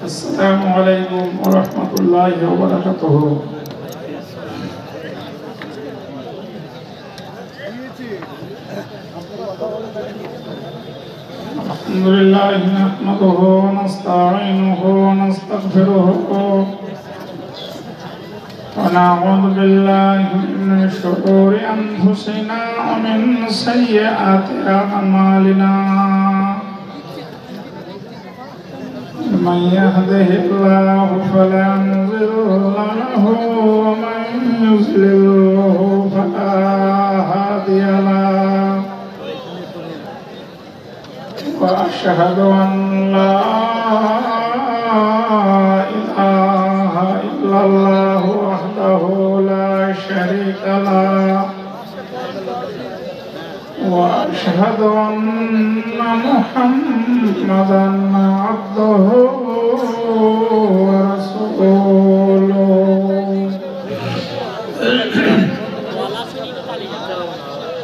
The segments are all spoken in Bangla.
السلام عليكم ورحمة الله وبركاته. الحمد لله نحمده ونستعينه ونستغفره ونعوذ بالله من شرور أنفسنا ومن سيئات أعمالنا. من يهده الله فلا مضل له ومن يضلله فلا هادي له. وأشهد أن لا إله إلا الله وحده لا شريك له. وأشهد أن محمدا عبده ورسوله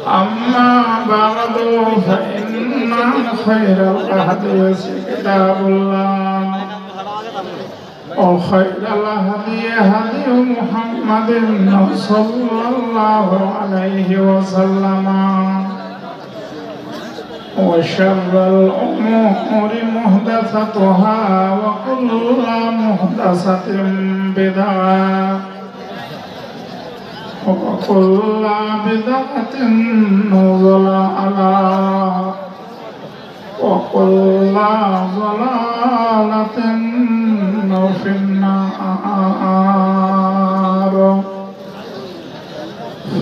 أما بعد فإن خير الحديث كتاب الله وخير الهدي هدي محمد صلى الله عليه وسلم وشر الأمور محدثتها وكل محدثة بدعة وكل بدعة ضلالة وكل ضلالة في النار.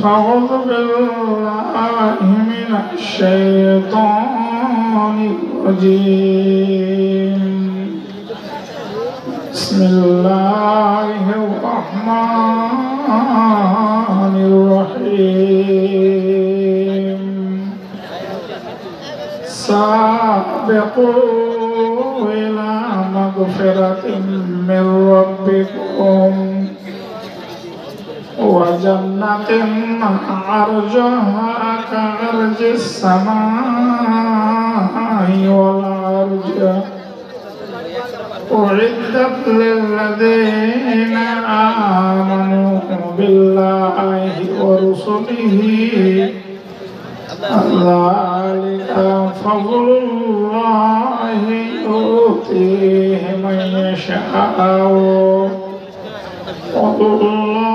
فأعوذ بالله من الشيطان الرجيم. بسم الله الرحمن الرحيم. سابقوا إلى مغفرة من ربكم. وجنة عرجها كعرج السماء والأرض أعدت للذين آمنوا بالله ورسله. ذلك فضل الله يؤتيه من يشاء. والله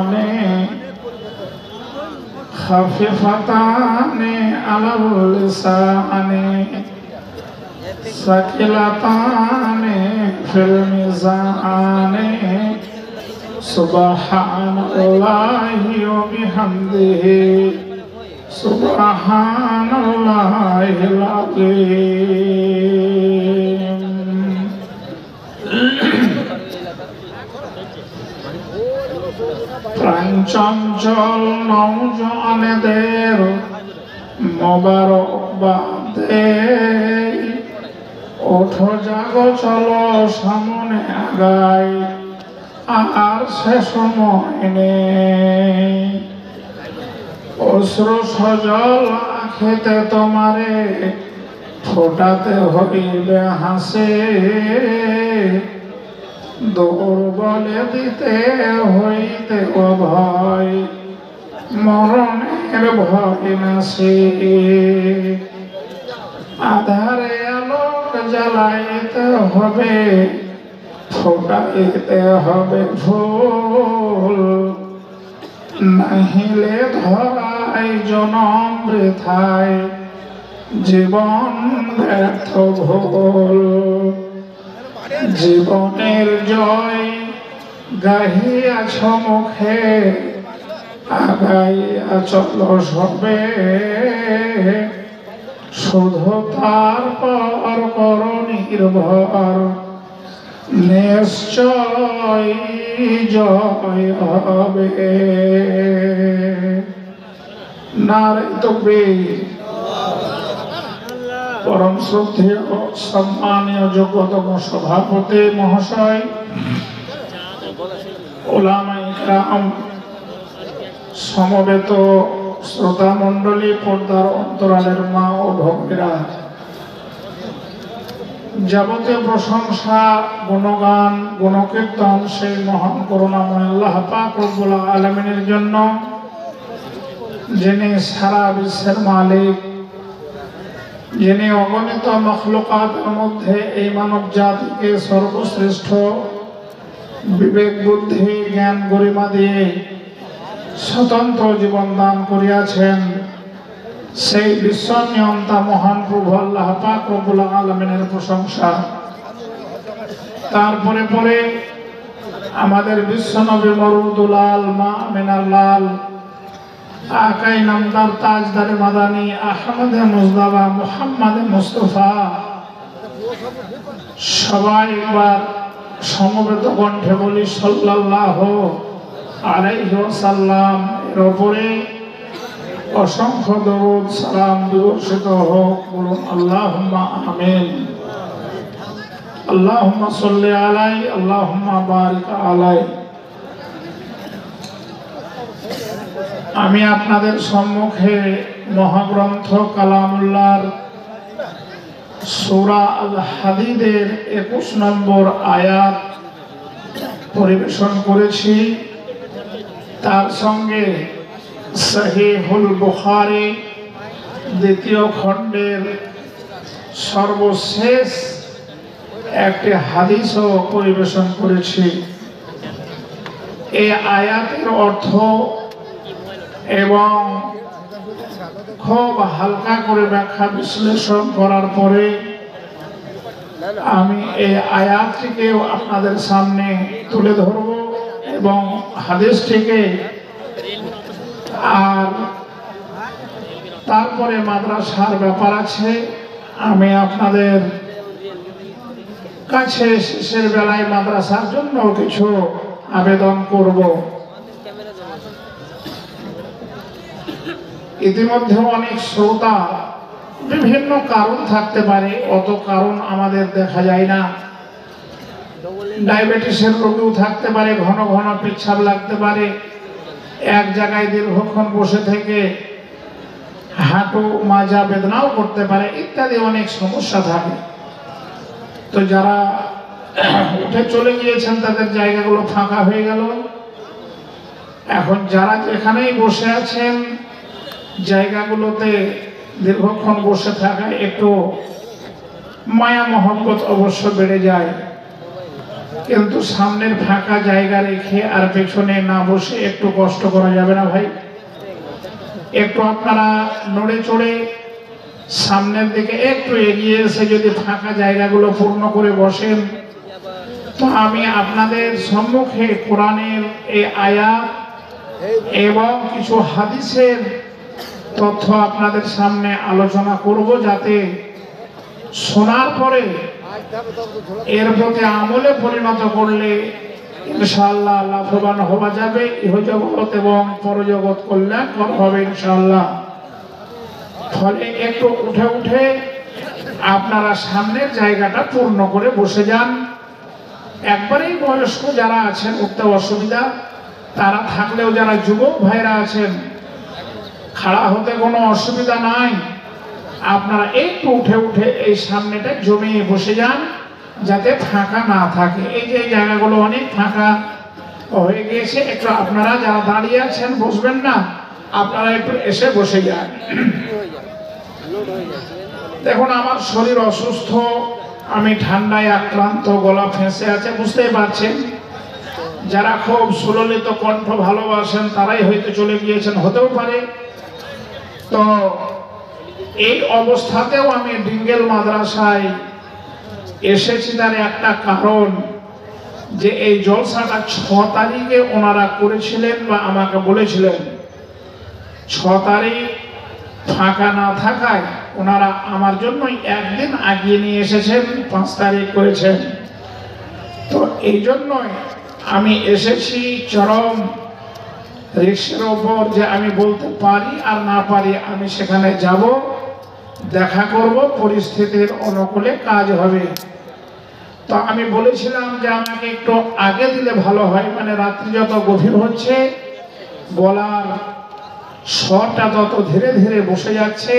خفيفتان على اللسان ثقيلتان في الميزان سبحان الله وبحمده سبحان الله العظيم প্রাঞ্চঞ্চল নৌজনেদের মোবারকবাদ ওঠো জাগো, চলো সামনে আগাই। আর সে সময় নেই। অশ্রু সজল খেতে তোমারে ফোটাতে হইবে হাসে। দৌড় বলে দিতে হইতে ভয় মরণের ভয় নাসে। আধারে আলোক জ্বালাইতে হবে, ফোটাইতে হবে ফুল। নাহিলে ধরাই জনম বৃথায়, জীবন ব্যর্থ ভুল। জীবনের জয় গাহিয়াছ মুখে আগাইয়া চল সবে। শুধু তার পর কর নির্ভর, নিশ্চয় জয় হবে। নারে পরম শ্রদ্ধেয় সম্মানীয় যোগ্যতম সভাপতি মহাশয় ওলামাই কাম সমবেত শ্রোতা মণ্ডলী পর্দার অন্তরালের মা ও ভক্তেরা। যাবতীয় প্রশংসা, গুণগান, গুণকীর্তন সেই মহান করুণাময় আল্লাহ পাক আলমিনের জন্য, যিনি সারা বিশ্বের মালিক যিনি অগণিত মখলুকাতের মধ্যে এই মানব জাতিকে সর্বশ্রেষ্ঠ বিবেক বুদ্ধি, জ্ঞান গরিমা দিয়ে স্বতন্ত্র জীবন দান করিয়াছেন, সেই বিশ্ব নিয়ন্তা মহান প্রভু আল্লাহ পাক রব্বুল আলমিনের প্রশংসা। তারপরে পরে আমাদের বিশ্বনবী মরুদুলাল মা মিনাল্লাল আকাই নামদার তাজদারে মাদানি আহমদে মুজদাবা মুহাম্মদ মুস্তফা। সবাই একবার সমবেত কণ্ঠে বলি, সাল্লাল্লাহ আলাইহি সাল্লাম এর ওপরে অসংখ্য দরুদ, সালাম বিবর্ষিত হোক, বলুন আল্লাহ আমিন। আল্লাহুম্মা সাল্লি আলাই, আল্লাহুম্মা বারিক আলাই। আমি আপনাদের সম্মুখে মহাগ্রন্থ কালামুল্লার সূরা আল হাদিদের একুশ নম্বর আয়াত পরিবেশন করেছি। তার সঙ্গে সহিহুল বুখারী দ্বিতীয় খণ্ডের সর্বশেষ একটি হাদিসও পরিবেশন করেছি। এই আয়াতের অর্থ এবং খুব হালকা করে ব্যাখ্যা বিশ্লেষণ করার পরে আমি এই আয়াতটিকেও আপনাদের সামনে তুলে ধরব এবং হাদিসটিকে আর তারপরে মাদ্রাসার ব্যাপার আছে, আমি আপনাদের কাছে শেষের বেলায় মাদ্রাসার জন্য কিছু আবেদন করব। ইতিমধ্যে অনেক শ্রোতা বিভিন্ন কারণ থাকতে পারে, অত কারণ আমাদের দেখা যায় না। ডায়াবেটিসের রোগীও থাকতে পারে, ঘন ঘন পেচ্ছাপ লাগতে পারে। এক জায়গায় দীর্ঘক্ষণ বসে থেকে হাঁটু, মাজা বেদনাও করতে পারে, ইত্যাদি অনেক সমস্যা থাকে। তো যারা উঠে চলে গিয়েছেন, তাদের জায়গাগুলো ফাঁকা হয়ে গেল। এখন যারা যেখানেই বসে আছেন জায়গাগুলোতে দীর্ঘক্ষণ বসে থাকায় একটু মায়া মহব্বত অবশ্য বেড়ে যায়। কিন্তু সামনের ফাঁকা জায়গা রেখে আর পেছনে না বসে একটু কষ্ট করা যাবে না ভাই। একটু আপনারা নড়ে চড়ে সামনের দিকে একটু এগিয়ে এসে যদি ফাঁকা জায়গাগুলো পূর্ণ করে বসেন, তো আমি আপনাদের সম্মুখে কোরআনের এই আয়াত এবং কিছু হাদিসের তথ্য আপনাদের সামনে আলোচনা করব যাতে শোনার পরে এর প্রতি আমলে পরিণত করলে ইনশাআল্লাহ লাভবান হওয়া যাবে। ইহজগৎ এবং পরজগৎ কল্যাণ হবে ইনশাআল্লাহ। ফলে একটু উঠে উঠে আপনারা সামনের জায়গাটা পূর্ণ করে বসে যান। একবারেই বয়স্ক যারা আছেন, উঠতে অসুবিধা, তারা থাকলেও যারা যুবক ভাইরা আছেন খাড়া হতে কোনো অসুবিধা নাই। আপনারা একটু উঠে উঠে এই সামনেটা জমিয়ে বসে যান, যাতে ফাঁকা না থাকে। এই যে জায়গাগুলো অনেক ফাঁকা হয়ে গিয়েছে, একটু আপনারা যারা দাঁড়িয়ে আছেন বসবেন না, আপনারা একটু এসে বসে যান। দেখুন, আমার শরীর অসুস্থ, আমি ঠান্ডায় আক্রান্ত, গলা ফেঁসে আছে, বুঝতেই পারছেন। যারা খুব সুললিত কণ্ঠ ভালোবাসেন, তারাই হয়তো চলে গিয়েছেন, হতেও পারে। তো এই অবস্থাতেও আমি ডিঙ্গেল মাদ্রাসায় এসেছি তার একটা কারণ, যে এই জলসাটা ছ তারিখে ওনারা করেছিলেন বা আমাকে বলেছিলেন। ছ তারিখ ফাঁকা না থাকায় ওনারা আমার জন্য একদিন আগিয়ে নিয়ে এসেছেন, পাঁচ তারিখ করেছেন। তো এই জন্যই আমি এসেছি চরম রিক্সের ওপর যে আমি বলতে পারি আর না পারি, আমি সেখানে যাব, দেখা করব, পরিস্থিতির অনুকূলে কাজ হবে। তো আমি বলেছিলাম যে আমাকে একটু আগে দিলে ভালো হয় মানে রাত্রি যত গভীর হচ্ছে বলার স্বরটা তত ধীরে ধীরে বসে যাচ্ছে।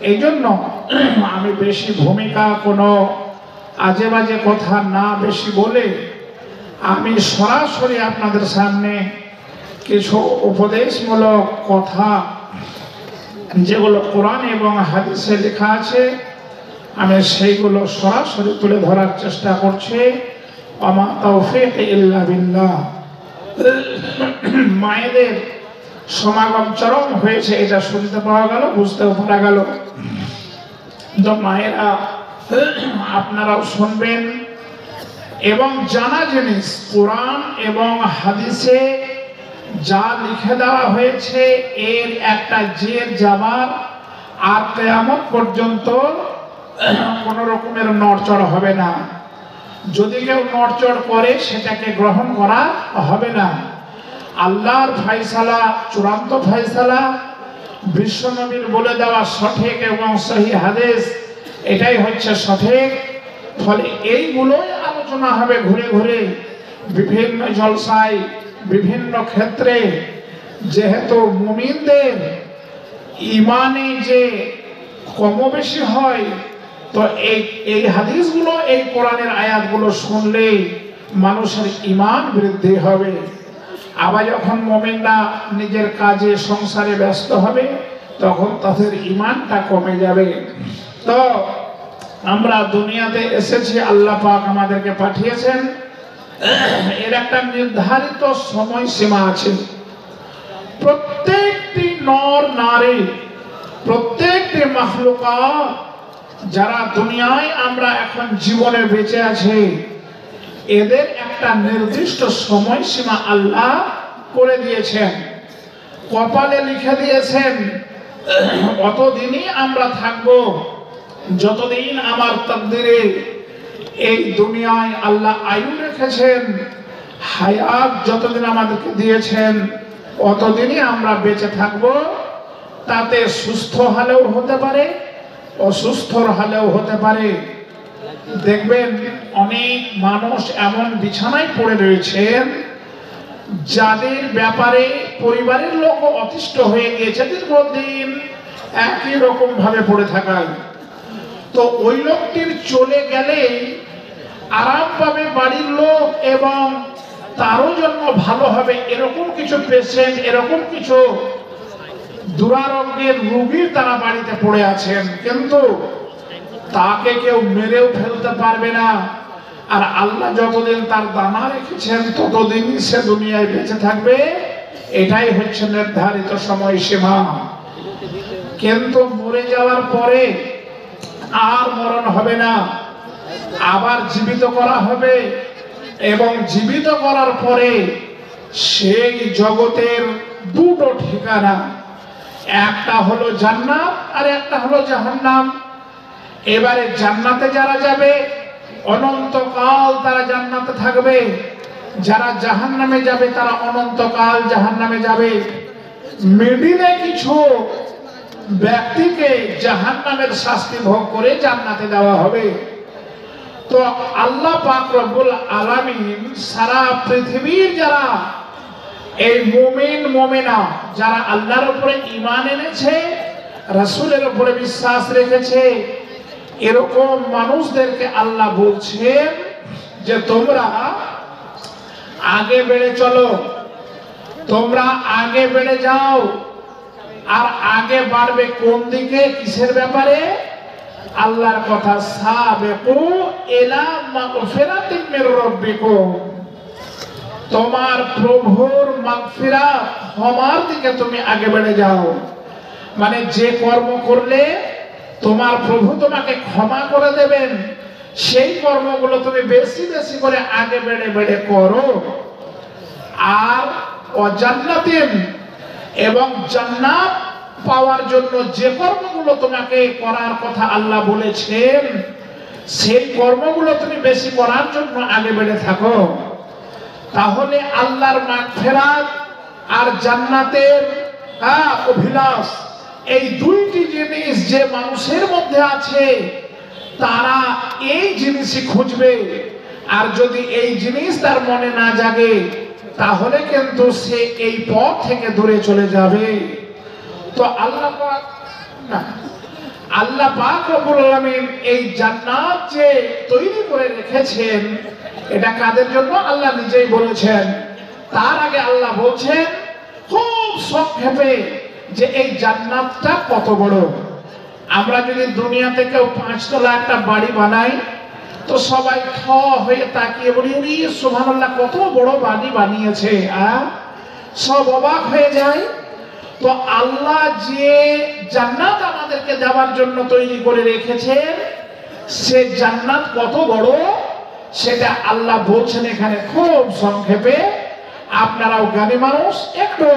এই জন্য আমি বেশি ভূমিকা কোনো আজে বাজে কথা না বেশি বলে আমি সরাসরি আপনাদের সামনে কিছু উপদেশমূলক কথা, যেগুলো কোরআন এবং হাদিসে লেখা আছে, আমি সেইগুলো সরাসরি তুলে ধরার চেষ্টা করছি। আমা তৌফিক ইল্লা বিল্লাহ। মায়েদের সমাগম চরম হয়েছে, এটা শুনতে পাওয়া গেল, বুঝতেও পারা গেল। মায়েরা, আপনারাও শুনবেন। এবং জানা জিনিস, কোরআন এবং হাদিসে যা লিখে দেওয়া হয়েছে এর একটা জের যাবার আর কেয়ামত পর্যন্ত কোনো রকমের নড়চড় হবে না। যদি কেউ নড়চড় করে, সেটাকে গ্রহণ করা হবে না। আল্লাহর ফাইসালা চূড়ান্ত ফাইসালা বিশ্বনবীর বলে দেওয়া সঠিক এবং সহি হাদিস, এটাই হচ্ছে সঠিক। ফলে এইগুলোই আলোচনা হবে ঘুরে ঘুরে, বিভিন্ন জলসায় বিভিন্ন ক্ষেত্রে, যেহেতু মুমিনদের ইমানে যে কম বেশি হয়, তো এই এই হাদিসগুলো, এই কোরআনের আয়াতগুলো শুনলেই মানুষের ইমান বৃদ্ধি হবে। আবার যখন মোমেনরা নিজের কাজে, সংসারে ব্যস্ত হবে, তখন তাদের ইমানটা কমে যাবে। তো আমরা দুনিয়াতে এসেছি, আল্লাহ পাক আমাদেরকে পাঠিয়েছেন। এর একটা নির্ধারিত সময় সীমা আছে। প্রত্যেকটি নর নারী, প্রত্যেকটি মাহলুকা যারা দুনিয়ায় আমরা এখন জীবনে বেঁচে আছি, এদের একটা নির্দিষ্ট সময়সীমা আল্লাহ করে দিয়েছেন। কপালে লিখে দিয়েছেন, অতদিনই আমরা থাকব, যতদিন আমার তকদিরে এই দুনিয়ায় আল্লাহ আয়ু রেখেছেন, হায়াত যতদিন আমাদেরকে দিয়েছেন, অতদিনই আমরা বেঁচে থাকব। তাতে সুস্থ হলেও হতে পারে, অসুস্থর হলেও হতে পারে। দেখবেন অনেক মানুষ এমন বিছানায় পড়ে রয়েছেন, যাদের ব্যাপারে পরিবারের লোক অতিষ্ঠ হয়ে গিয়েছে দীর্ঘদিন, একই রকম ভাবে পড়ে থাকায়। তো ওই লোকটির চলে গেলে আরাম পাবে বাড়ির লোক এবং তারও জন্য ভালো হবে, এরকম কিছু পেশেন্ট এরকম কিছু দুরারোগ্যের রুগীর তারা বাড়িতে পড়ে আছেন। কিন্তু তাকে কেউ মেরেও ফেলতে পারবে না। আর আল্লাহ যতদিন তার দানা রেখেছেন, ততদিনই সে দুনিয়ায় বেঁচে থাকবে। এটাই হচ্ছে নির্ধারিত সময়সীমা। কিন্তু মরে যাওয়ার পরে আর মরণ হবে না। আবার জীবিত করা হবে এবং জীবিত করার পরে সেই জগতের দুটো ঠিকানা। একটা হলো জান্নাত আর একটা হলো জাহান্নাম। এবারে জান্নাতে যারা যাবে, অনন্তকাল তারা জান্নাতে থাকবে। যারা জাহান নামে যাবে, তারা অনন্তকাল জাহান নামে যাবে। মিডিলে কিছু ব্যক্তিকে জাহান নামের শাস্তি ভোগ করে জান্নাতে দেওয়া হবে। তো আল্লাহ পাক রব্বুল আলামিন সারা পৃথিবীর যারা এই মুমিন, মুমিনা, যারা আল্লাহর উপরে ঈমান এনেছে, রাসূলের উপরে বিশ্বাস রেখেছে, এরকম মানুষদেরকে আল্লাহ বলছেন যে তোমরা আগে বেড়ে চলো, তোমরা আগে বেড়ে যাও, আর আগে বাড়বে কোন দিকে, কিসের ব্যাপারে? আল্লাহর কথা, সাবেকু ইলা মাগফিরাতিন মির রাব্বিকুম তোমার প্রভুর মাগফিরাত ক্ষমার দিকে তুমি আগে বেড়ে যাও। মানে যে কর্ম করলে তোমার প্রভু তোমাকে ক্ষমা করে দেবেন, সেই কর্মগুলো তুমি বেশি বেশি করে আগে বেড়ে বেড়ে করো। আর অজান্নাতিন এবং জান্নাত পাওয়ার জন্য যে কর্মগুলো তোমাকে করার কথা আল্লাহ বলেছেন সেই কর্মগুলো তুমি বেশি করার জন্য আগে বেড়ে থাকো। তাহলে আল্লাহর মাগফেরাত আর জান্নাতের আহ, অভিলাষ। এই দুইটি জিনিস যে মানুষের মধ্যে আছে তারা এই জিনিসই খুঁজবে। আর যদি এই জিনিস তার মনে না জাগে তাহলে কিন্তু সে এই পথ থেকে দূরে চলে যাবে। তো আল্লাহ পাক না। আল্লাহ পাক রব্বুল আলামিন এই জান্নাত যে তৈরি করে রেখেছেন, এটা কাদের জন্য? আল্লাহ নিজেই বলেছেন। তার আগে আল্লাহ বলছেন, খুব সংক্ষেপে যে এই জান্নাতটা কত বড়। আমরা যদি দুনিয়াতে কেউ পাঁচতলা একটা বাড়ি বানাই, তো সবাই থ হয়ে তাকিয়ে বলি উনি সুবহানাল্লাহ, কত বড় বাড়ি বানিয়েছে আর সব অবাক হয়ে যায়। তো আল্লাহ যে জান্নাত আমাদেরকে দেওয়ার জন্য তৈরি করে রেখেছেন সে জান্নাত কত বড়? সেটা আল্লাহ বলছেন এখানে খুব সংক্ষেপে। আপনারাও গ্রামী মানুষ, একটু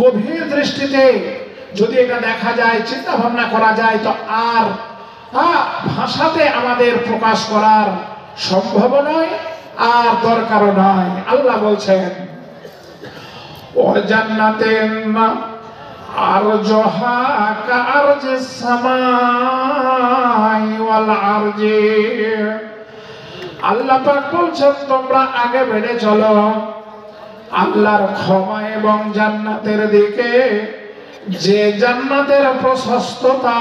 গভীর দৃষ্টিতে যদি এটা দেখা যায় চিন্তা ভাবনা করা যায়, তো আর ভাষাতে আমাদের প্রকাশ করার সম্ভব নয়, আর দরকারও নয়। আল্লাহ বলছেন, ও জান্নাতের عرجها كعرج السماء والعرج আল্লাহ পাক বলছেন তোমরা আগে বেড়ে চলো আল্লাহর ক্ষমা এবং জান্নাতের দিকে যে জান্নাতের প্রশস্ততা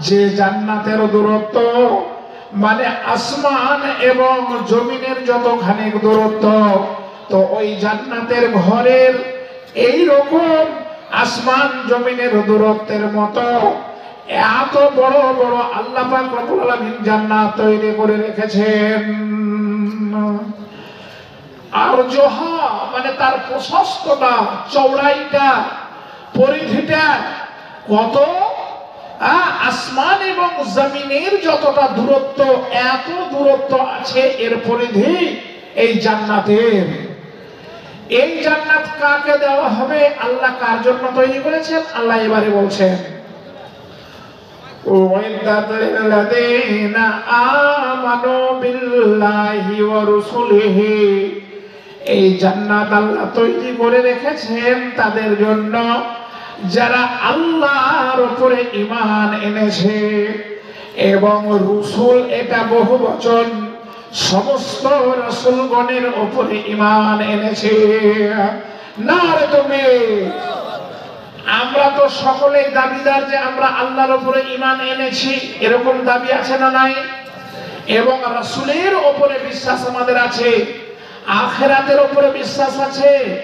যে জান্নাতের দূরত্ব মানে আসমান এবং জমিনের যতখানি দূরত্ব তো ওই জান্নাতের ঘরের এই রকম আসমান জমিনের দূরত্বের মতো এত বড় বড় আল্লাহ জান্নাত তৈরি করে রেখেছেন। আর জোহা মানে তার প্রশস্ততা চৌড়াইটা পরিধিটা কত? আসমান এবং জমিনের যতটা দূরত্ব, এত দূরত্ব আছে এর পরিধি এই জান্নাতের। এই জান্নাত কাকে দেওয়া হবে আল্লাহ কার জন্য তৈরি করেছেন আল্লাহ এবারে বলছেন أعدت للذين آمنوا بالله ورسله এই জান্নাত আল্লাহ তৈরি করে রেখেছেন তাদের জন্য যারা আল্লাহর উপরে ইমান এনেছে এবং রসুল এটা বহু বচন সমস্ত রসুলগণের উপরে ইমান এনেছে। না রে তুমি। আমরা তো সকলেই দাবিদার যে আমরা আল্লাহর উপরে ইমান এনেছি। এরকম দাবি আছে না নাই? এবং রাসূলের ওপরে বিশ্বাস আমাদের আছে। আখেরাতের উপরে বিশ্বাস আছে।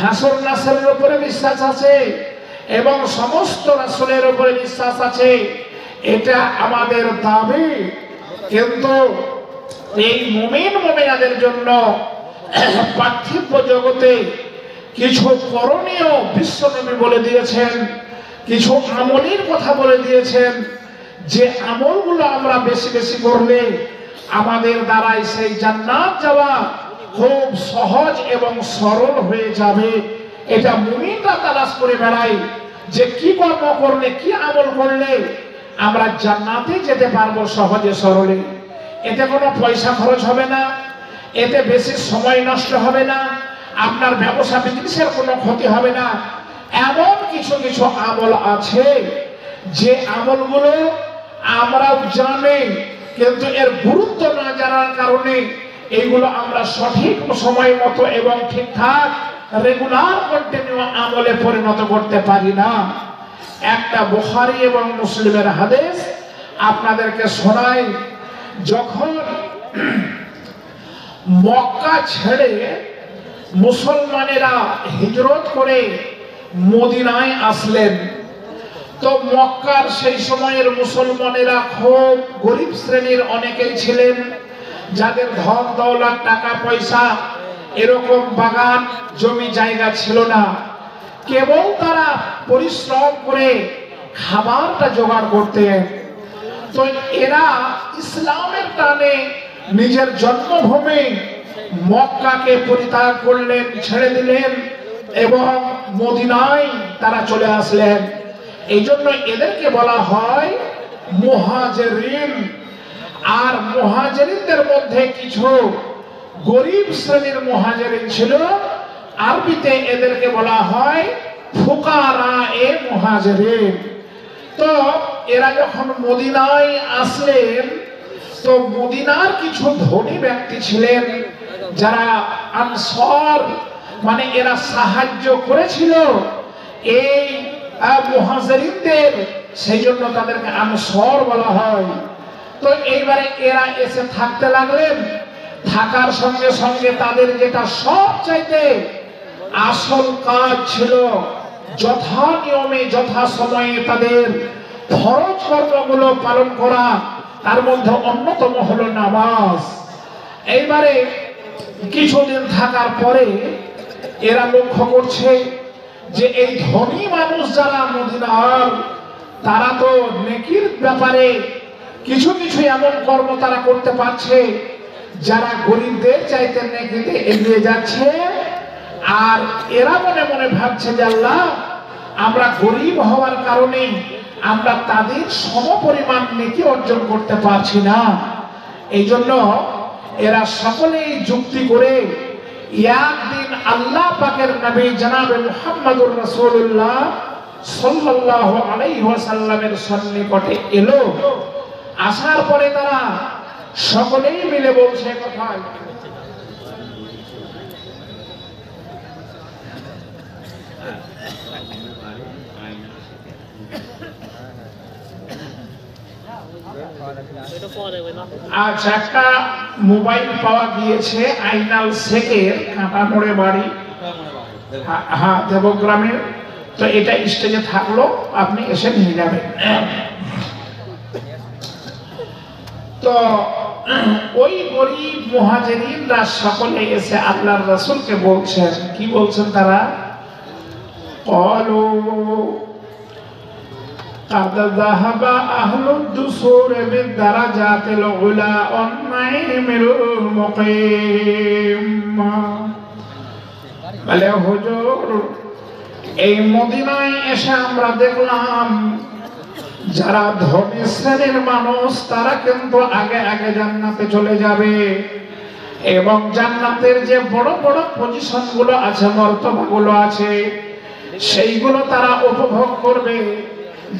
হাসর নাসরের উপরে বিশ্বাস আছে। এবং সমস্ত রাসূলের উপরে বিশ্বাস আছে। এটা আমাদের দাবি। কিন্তু এই মুমিন মুমিনাদের জন্য পার্থিব জগতে কিছু করণীয় বিশ্বনবী বলে দিয়েছেন, কিছু আমলের কথা বলে দিয়েছেন। যে আমলগুলো আমরা বেশি বেশি করলে আমাদের দ্বারাই সেই জান্নাত যাওয়া খুব সহজ এবং সরল হয়ে যাবে। এটা মুমিনরা তালাশ করে বেড়াই যে কি কর্ম করলে, কি আমল করলে আমরা জান্নাতে যেতে পারব সহজে সরলে। এতে কোনো পয়সা খরচ হবে না, এতে বেশি সময় নষ্ট হবে না, আপনার ব্যবসা বিজনেসের কোনো ক্ষতি হবে না। এমন কিছু কিছু আমল আছে যে আমলগুলো আমরাও জানি, কিন্তু এর গুরুত্ব না জানার কারণে এইগুলো আমরা সঠিক সময় মতো এবং ঠিকঠাক রেগুলার কন্টিনিউ আমলে পরিণত করতে পারি না। একটা বুখারি এবং মুসলিমের হাদিস আপনাদেরকে শোনাই। যখন মক্কা ছেড়ে মুসলমানেরা হিজরত করে মদিনায় আসলেন, তো মক্কার সেই সময়ের মুসলমানেরা খুব গরিব শ্রেণির অনেকেই ছিলেন, যাদের ধন দৌলত, টাকা পয়সা এরকম বাগান, জমি জায়গা ছিল না। কেবল তারা পরিশ্রম করে খাবারটা জোগাড় করতেন। তো এরা ইসলামের টানে নিজের জন্মভূমি মক্কাকে পরিত্যাগ করলেন, ছেড়ে দিলেন এবং মদিনায় তারা চলে আসলেন। এই জন্য এদেরকে বলা হয় মুহাজেরিন। আর মহাজেরিনদের মধ্যে কিছু গরিব শ্রেণির মহাজেরিন ছিল। আরবিতে এদেরকে বলা হয় ফুকারা এ মহাজেরিন। তো এরা যখন মদিনায় আসলেন, তো মদিনার কিছু ধনী ব্যক্তি ছিলেন যারা আনসর মানে এরা সাহায্য করেছিল এই মুহাজিরিনদের, সেই জন্য তাদেরকে আনসর বলা হয়। তো এইবারে এরা এসে থাকতে লাগলেন। থাকার সঙ্গে সঙ্গে তাদের যেটা সব চাইতে আসল কাজ ছিল যথা নিয়মে, যথা সময়ে তাদের ফরজ কর্মগুলো পালন করা, তার মধ্যে অন্যতম হলো নামাজ। এইবারে কিছুদিন থাকার পরে এরা লক্ষ্য করছে যে এই ধনী মানুষ যারা মদিনার, তারা তো নেকির ব্যাপারে কিছু কিছু এমন কর্ম তারা করতে পারছে, যারা গরিবদের চাইতে নেকিতে এগিয়ে যাচ্ছে। আর এরা মনে মনে ভাবছে যে আল্লাহ, আমরা গরিব হওয়ার কারণে আমরা তাদের সমপরিমাণ নেকি অর্জন করতে পারছি না। এই জন্য এরা সকলেই যুক্তি করে একদিন আল্লাহ পাকের নবী জনাবে মুহাম্মদুর রাসূলুল্লাহ সাল্লাল্লাহু আলাইহি ওয়াসাল্লামের সন্নিকটে এলো। আসার পরে তারা সকলেই মিলে বলছে কথা এটা পরে ওই না আচ্ছা একটা মোবাইল পাওয়া গিয়েছে আইনাল শেখের, কাঁটামোড়ে বাড়ি। হ্যাঁ, হ্যাঁ দেবগ্রামের। তো এটা স্টেজে থাকল, আপনি এসে নিয়ে যাবেন। তো ওই গরিব মহাজেরিনরা সকলে এসে আল্লাহর রাসুলকে বলছেন, কি বলছেন তারা? অলু قد ذهب أهل الدسور بالدرجات العلا والنعيم المقيم বলে হুজুর এই মদিনায় এসে আমরা দেখলাম যারা ধনী শ্রেণীর মানুষ তারা কিন্তু আগে আগে জান্নাতে চলে যাবে এবং জান্নাতের যে বড় বড় পজিশন গুলো আছে মর্তবা গুলো আছে সেইগুলো তারা উপভোগ করবে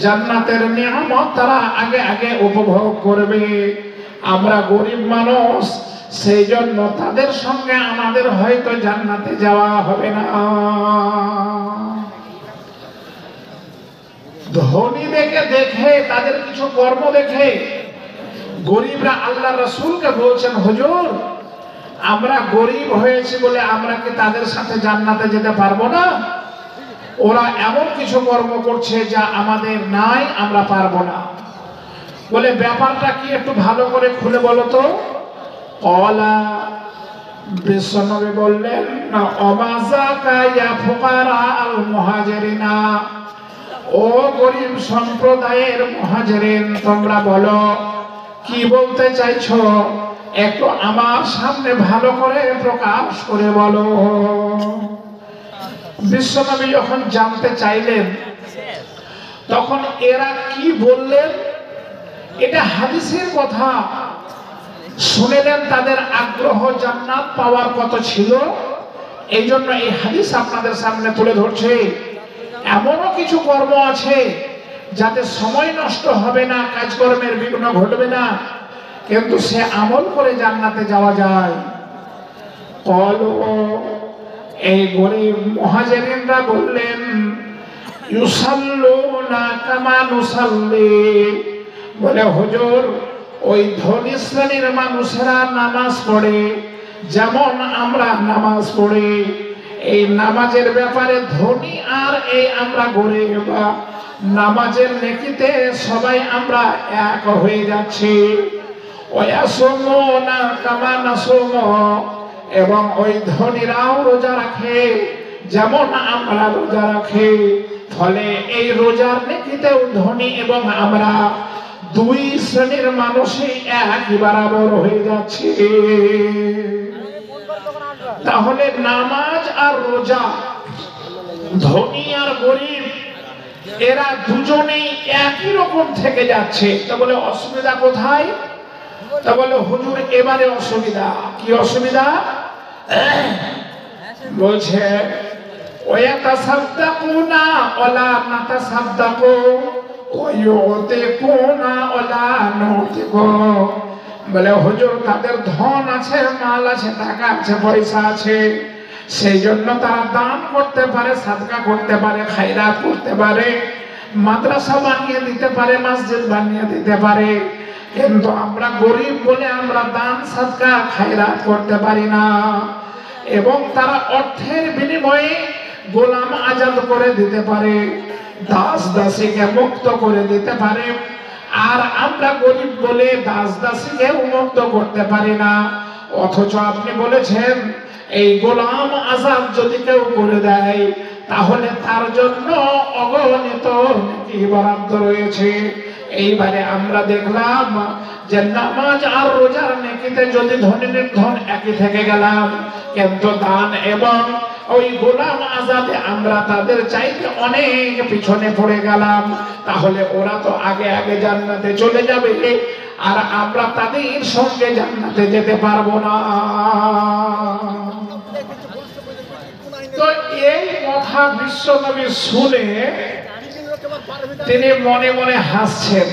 জান্নাতের নিয়ামত তারা আগে আগে উপভোগ করবে। আমরা গরিব মানুষ সেই জন্য তাদের সঙ্গে আমাদের হয়তো জান্নাতে যাওয়া হবে না। ধনী দেখে দেখে, তাদের কিছু কর্ম দেখে গরিবরা আল্লাহ রসুলকে বলছেন, হুজুর, আমরা গরিব হয়েছি বলে আমরা কি তাদের সাথে জান্নাতে যেতে পারব না? ওরা এমন কিছু কর্ম করছে যা আমাদের নাই, আমরা পারব না। বলে, ব্যাপারটা কি একটু ভালো করে খুলে বলো তো? কলা বিশ্বনবী বললেন ও গরিব সম্প্রদায়ের মহাজেরেন, তোমরা বলো, কি বলতে চাইছো? একটু আমার সামনে ভালো করে প্রকাশ করে বলো। বিশ্বনবী যখন জানতে চাইলেন, তখন এরা কি বললেন? এটা হাদিসের কথা। শুনেলেন তাদের আগ্রহ জান্নাত পাওয়ার কত ছিল? এই জন্য এই হাদিস আপনাদের সামনে তুলে ধরছে। এমনও কিছু কর্ম আছে যাতে সময় নষ্ট হবে না, কাজকর্মের বিঘ্ন ঘটবে না, কিন্তু সে আমল করে জান্নাতে যাওয়া যায়। কল এই গরিব মহাজেরিনরা বললেন, ইউসাল্লুনা কামা নুসাল্লি। বলে, হুজুর, ওই ধনী শ্রেণির মানুষেরা নামাজ পড়ে, যেমন আমরা নামাজ পড়ি। এই নামাজের ব্যাপারে ধনী আর এই আমরা গরিব। নামাজের নেকিতে সবাই আমরা এক হয়ে যাচ্ছি। ওয়াসুমুনা কামা নাসুমু। এবং ওই ধনীরাও রোজা রাখে, যেমন আমরা রোজা রাখি। ফলে এই রোজার নেকিতেও ধনী এবং আমরা দুই শ্রেণির মানুষই একই বরাবর হয়ে যাচ্ছে। তাহলে নামাজ আর রোজা, ধনী আর গরিব, এরা দুজনেই একই রকম থেকে যাচ্ছে। তা বলে অসুবিধা কোথায়? তা বলল হুজুর, এবারে অসুবিধা। কি অসুবিধা? বলছে নাতা বলে তাদের ধন আছে, মাল আছে, টাকা আছে, পয়সা আছে। সেই জন্য তারা দান করতে পারে করতে পারে করতে পারে, মাদ্রাসা বানিয়ে দিতে পারে, মসজিদ বানিয়ে দিতে পারে। কিন্তু আমরা গরিব বলে আমরা দান সাদকা খাইরাত করতে পারি না। এবং তারা অর্থের বিনিময়ে গোলাম আজাদ করে দিতে পারে, দাস দাসীকে মুক্ত করে দিতে পারে। আর আমরা গরিব বলে দাস দাসীকে মুক্ত করতে পারি না। অথচ আপনি বলেছেন, এই গোলাম আজাদ যদি কেউ করে দেয়, তাহলে তার জন্য অগণিত বরাদ্দ রয়েছে। এইবারে আমরা দেখলাম যে নামাজ আর রোজার নেকিতে যদি ধনীর ধন একই থেকে গেলাম, কিন্তু দান এবং ওই গোলাম আজাদে আমরা তাদের চাইতে অনেক পিছনে পড়ে গেলাম। তাহলে ওরা তো আগে আগে জান্নাতে চলে যাবে, আর আমরা তাদের সঙ্গে জান্নাতে যেতে পারব না। তো এই কথা বিশ্বনবী শুনে তিনি মনে মনে হাসছেন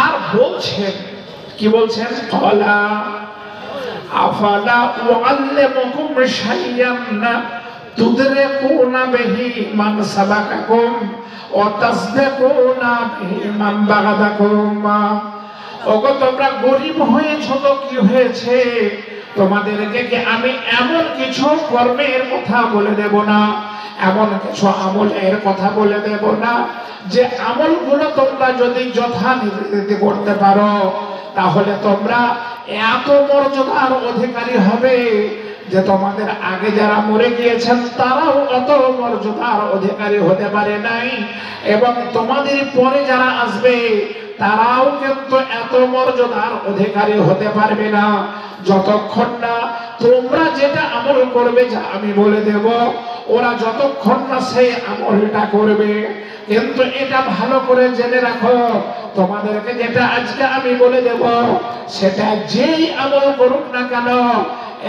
আর বলছেন, কি বলছেন? কলা আফালা উআল্লিমুকুম শাইয়ান তুদরিকুনা বিহি মান সাবাকাকুম ওয়া তাসবিকুনা বিহি মান বাগাদাকুম ওগো, তোমরা গরিব হয়েছো তো কি হয়েছে? তোমাদেরকে কি আমি এমন কিছু কর্মের কথা বলে দেব না? এমন কিছু আমলের কথা বলে দেব না? যে আমলগুলো তোমরা যদি যথা যথানীতি করতে পারো, তাহলে তোমরা এত মর্যাদার অধিকারী হবে যে তোমাদের আগে যারা মরে গিয়েছেন, তারাও অত মর্যাদার অধিকারী হতে পারে নাই। এবং তোমাদের পরে যারা আসবে তারাও কিন্তু এত মর্যাদার অধিকারী হতে পারবে না। যতক্ষণ না তোমরা যেটা আমল করবে, যা আমি বলে দেব, ওরা যতক্ষণ না সেই আমলটা করবে। কিন্তু এটা ভালো করে জেনে রাখো, তোমাদেরকে যেটা আজকে আমি বলে দেব, সেটা যেই আমল করুক না কেন,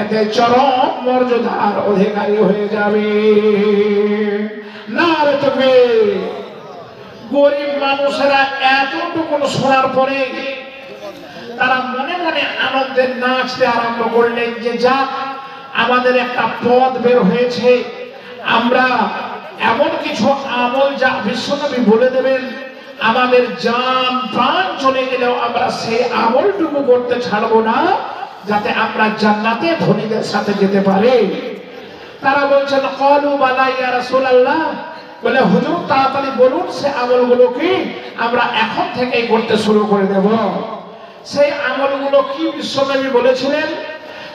এতে চরম মর্যাদার অধিকারী হয়ে যাবে। না তোকে গরিব মানুষেরা এতটুকু শোনার পরে তারা মনে মনে আনন্দের নাচতে আরম্ভ করলেন যে যা আমাদের একটা পথ বের হয়েছে। আমরা এমন কিছু আমল যা বিশ্বনবী বলে দেবেন, আমাদের জান প্রাণ চলে গেলেও আমরা সেই আমলটুকু করতে ছাড়বো না, যাতে আমরা জান্নাতে ধনীদের সাথে যেতে পারি। তারা বলছেন, কলু বালা ইয়া রাসূলুল্লাহ বলে, হুজুর, তাড়াতাড়ি বলুন, সে আমলগুলো কি আমরা এখন থেকেই করতে শুরু করে দেব? সেই আমলগুলো কি বিশ্বনবী বলেছিলেন?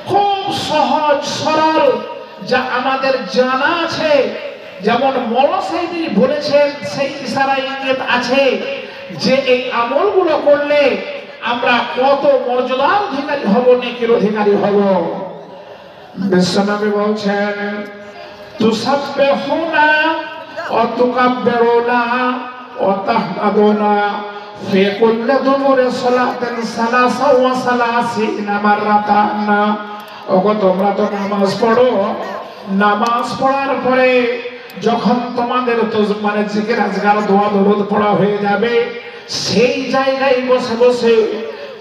খুব সহজ, সরল, যা আমাদের জানা আছে। যেমন মলসাইদি বলেছেন, সেই ইশারা ইঙ্গিত আছে যে এই আমলগুলো করলে আমরা কত মর্যাদার অধিকারী হব, নেকির অধিকারী হব। বিশ্বনবী বলছেন, তুসাব্বিহুনা অতুকাব্বেরোনা অতাহমাদোনা ফে করলে দুপুরে সলাতেন সালাসা ওয়া সালাসিন আমার রাতান্না ওগো, তোমরা তো নামাজ পড়ো। নামাজ পড়ার পরে যখন তোমাদের তো মানে জিকির, আজগার, দোয়া, দরদ পড়া হয়ে যাবে, সেই জায়গায় বসে বসে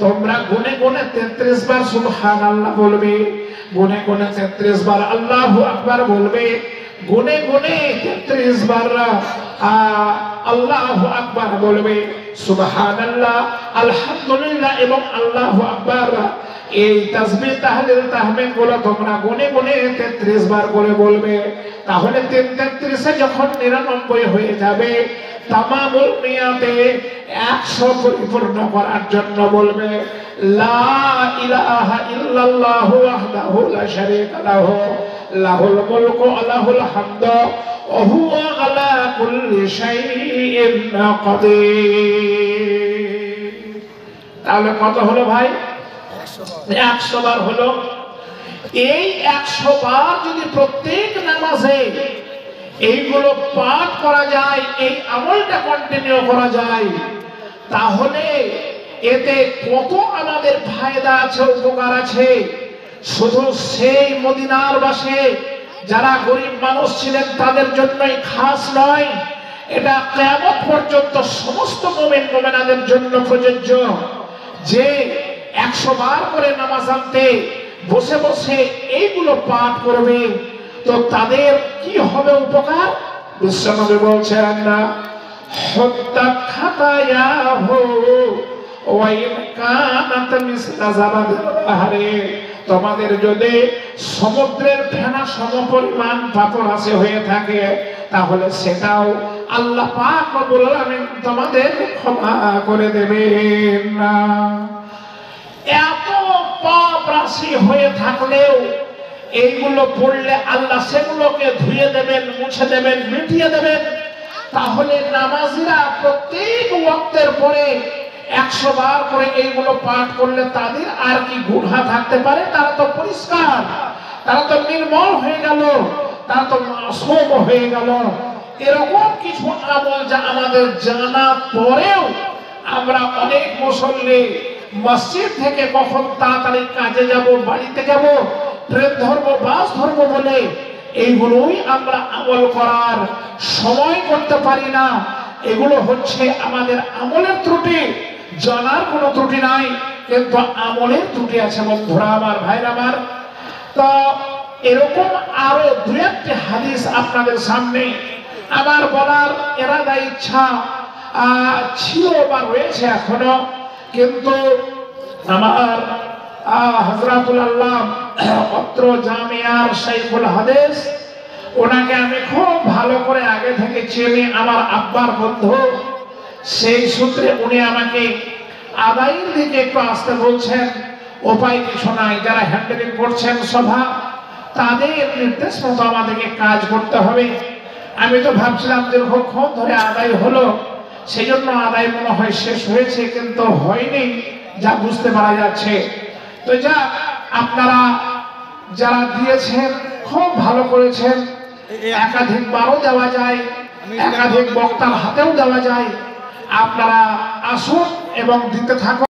তোমরা গুনে গুনে তেত্রিশ বার সুবহান আল্লাহ বলবে, গুনে গুনে তেত্রিশ বার আল্লাহ আকবার বলবে গুনে গুনে তেত্রিশ বার আল্লাহ আকবার বলবে সুবহান আল্লাহ আলহামদুলিল্লাহ এবং আল্লাহ আকবার। এই তাসবিহ তাহলিল তাহমিদগুলো তোমরা গুনে গুনে 33 বার করে বলবে। তাহলে 33 এ যখন 99 হয়ে যাবে, তামামুল মিয়াতে 100 পরিপূর্ণ করার জন্য বলবে, লা ইলাহা ইল্লাল্লাহু ওয়াহদাহু লা শারীকা লাহু। লাহুল মুলকু ওয়া লাহুল হামদু, ওয়া হুয়া আলা কুল্লি শাইইন কাদির। তাহলে কত হলো ভাই? একশো বার হলো। এই একশো বার যদি প্রত্যেক নামাজে এইগুলো পাঠ করা যায়, এই আমলটা কন্টিনিউ করা যায়, তাহলে এতে কত আমাদের ফায়দা আছে, উপকার আছে? শুধু সেই মদিনার বাসে যারা গরিব মানুষ ছিলেন, তাদের জন্যই খাস নয়। এটা কেমন পর্যন্ত সমস্ত মোমেন মোমেনাদের জন্য প্রযোজ্য। যে একশো বার করে নামাজ আনতে বসে বসে এইগুলো পাঠ করবে, তো তাদের কি হবে উপকার? বিশ্বনবী বলছেন না হত্যা খাতায়া হো ওয়াইন কানাত মিসলা জাবাদিল বাহরে। তোমাদের যদি সমুদ্রের ফেনা সমপরিমাণ পাথর আছে হয়ে থাকে, তাহলে সেটাও আল্লাহ পাক রব্বুল আলামিন তোমাদের ক্ষমা করে দেবেন না। এত পাপ রাশি হয়ে থাকলেও এইগুলো পড়লে আল্লাহ সেগুলোকে ধুয়ে দেবেন, মুছে দেবেন, মিটিয়ে দেবেন। তাহলে নামাজিরা প্রত্যেক ওয়াক্তের পরে একশো বার করে এইগুলো পাঠ করলে তাদের আর কি গুণা থাকতে পারে? তারা তো পরিষ্কার। তারা তো নির্মল হয়ে গেল। তারা তো মাসুম হয়ে গেল। এরকম কিছু আমল যা আমাদের জানা পরেও আমরা অনেক মুসল্লি মসজিদ থেকে কখন তাড়াতাড়ি কাজে যাব, বাড়িতে যাব ট্রেন ধরবো বাস ধরবো বলে, এইগুলোই আমরা আমল করার সময় করতে পারি না। এগুলো হচ্ছে আমাদের আমলের ত্রুটি। জানার কোনো ত্রুটি নাই, কিন্তু আমলের ত্রুটি আছে বন্ধুরা আমার ভাইরা আমার। তো এরকম আরও দু একটি হাদিস আপনাদের সামনে আমার বলার এরাদা ইচ্ছা ছিল বা রয়েছে এখনও, কিন্তু আমার হজরাতুল আল্লাহ অত্র জামিয়ার সাইফুল হাদিস, ওনাকে আমি খুব ভালো করে আগে থেকে চিনি, আমার আব্বার বন্ধু। সেই সূত্রে উনি আমাকে আদায়ের দিকে একটু আসতে বলছেন। উপায় কিছু নাই যারা হ্যান্ডেলিং করছেন সভা তাদের নির্দেশ মতো আমাদেরকে কাজ করতে হবে। আমি তো ভাবছিলাম দীর্ঘক্ষণ ধরে আদায় হলো সেই জন্য আদায় মনে হয় শেষ হয়েছে কিন্তু হয়নি যা বুঝতে পারা যাচ্ছে। তো যা আপনারা যারা দিয়েছেন খুব ভালো করেছেন। একাধিক বারও দেওয়া যায় একাধিক বক্তার হাতেও দেওয়া যায়। আপনারা আসুন এবং দিতে থাকুন।